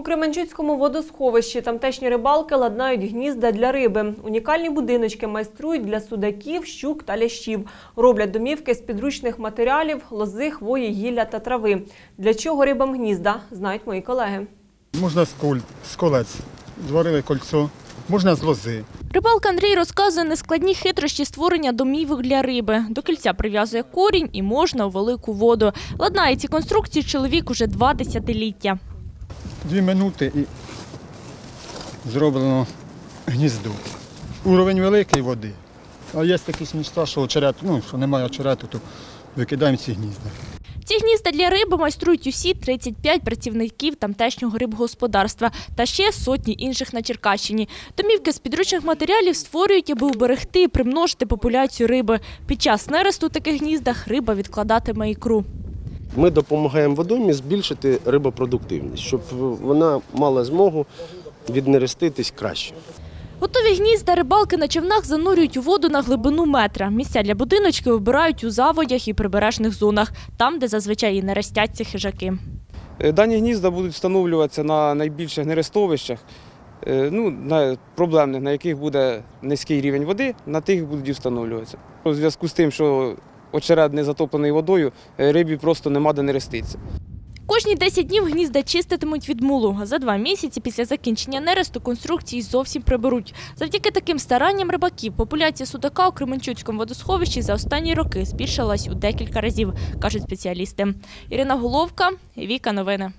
У Кременчуцькому водосховищі тамтешні рибалки ладнають гнізда для риби. Унікальні будиночки майструють для судаків, щук та лящів. Роблять домівки з підручних матеріалів, лози, хвої, гілля та трави. Для чого рибам гнізда, знають мої колеги. Можна з, коль, з колець, зварили кольцо, можна з лози. Рибалка Андрій розказує нескладні хитрощі створення домівок для риби. До кільця прив'язує корінь і можна у велику воду. Ладнає ці конструкції чоловік уже два десятиліття. Дві минути і зроблено гніздо. Уровень великий води. А є такі міста, що очерет, ну, що немає очерету, то викидаємо ці гнізда. Ці гнізда для риби майструють усі 35 працівників тамтешнього рибгосподарства та ще сотні інших на Черкащині. Домівки з підручних матеріалів створюють, аби уберегти і примножити популяцію риби. Під час нересту у таких гніздах риба відкладатиме ікру. Ми допомагаємо водоймі збільшити рибопродуктивність, щоб вона мала змогу віднереститись краще. Готові гнізда рибалки на човнах занурюють у воду на глибину метра. Місця для будиночки обирають у заводях і прибережних зонах, там, де зазвичай і не ростяться хижаки. Е, Дані гнізда будуть встановлюватися на найбільших нерестовищах, е, ну, на проблемних, на яких буде низький рівень води, на тих будуть і встановлюватися. У зв'язку з тим, що очеред не затоплений водою, е, рибі просто нема де нереститься. Кожні 10 днів гнізда чиститимуть від мулу. За два місяці після закінчення нересту конструкції зовсім приберуть. Завдяки таким старанням рибаків популяція судака у Кременчуцькому водосховищі за останні роки збільшилась у декілька разів, кажуть спеціалісти. Ірина Головка, Віка Новини.